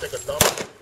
gonna take a